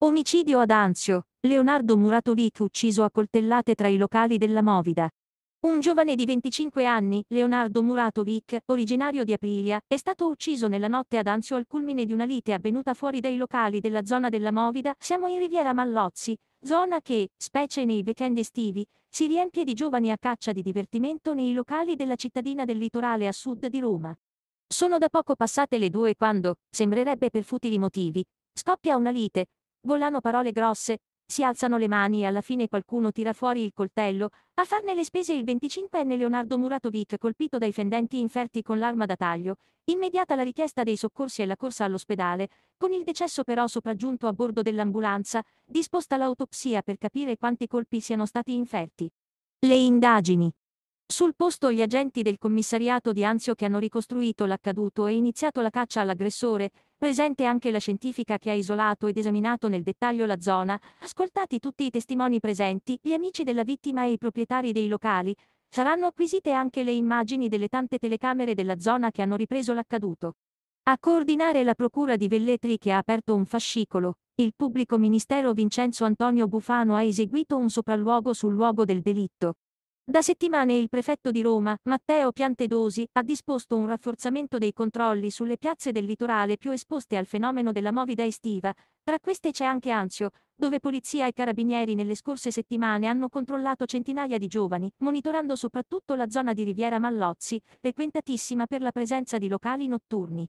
Omicidio ad Anzio, Leonardo Muratovic ucciso a coltellate tra i locali della Movida. Un giovane di 25 anni, Leonardo Muratovic, originario di Aprilia, è stato ucciso nella notte ad Anzio al culmine di una lite avvenuta fuori dai locali della zona della Movida, siamo in Riviera Mallozzi, zona che, specie nei weekend estivi, si riempie di giovani a caccia di divertimento nei locali della cittadina del litorale a sud di Roma. Sono da poco passate le due quando, sembrerebbe per futili motivi, scoppia una lite, Volano parole grosse, si alzano le mani e alla fine qualcuno tira fuori il coltello, a farne le spese il 25enne Leonardo Muratovic colpito dai fendenti inferti con l'arma da taglio, immediata la richiesta dei soccorsi e la corsa all'ospedale, con il decesso però sopraggiunto a bordo dell'ambulanza, disposta l'autopsia per capire quanti colpi siano stati inferti. Le indagini. Sul posto gli agenti del commissariato di Anzio che hanno ricostruito l'accaduto e iniziato la caccia all'aggressore, presente anche la scientifica che ha isolato ed esaminato nel dettaglio la zona, ascoltati tutti i testimoni presenti, gli amici della vittima e i proprietari dei locali, saranno acquisite anche le immagini delle tante telecamere della zona che hanno ripreso l'accaduto. A coordinare la procura di Velletri che ha aperto un fascicolo, il pubblico ministero Vincenzo Antonio Bufano ha eseguito un sopralluogo sul luogo del delitto, da settimane il prefetto di Roma, Matteo Piantedosi, ha disposto un rafforzamento dei controlli sulle piazze del litorale più esposte al fenomeno della movida estiva. Tra queste c'è anche Anzio, dove polizia e carabinieri nelle scorse settimane hanno controllato centinaia di giovani, monitorando soprattutto la zona di Riviera Mallozzi, frequentatissima per la presenza di locali notturni.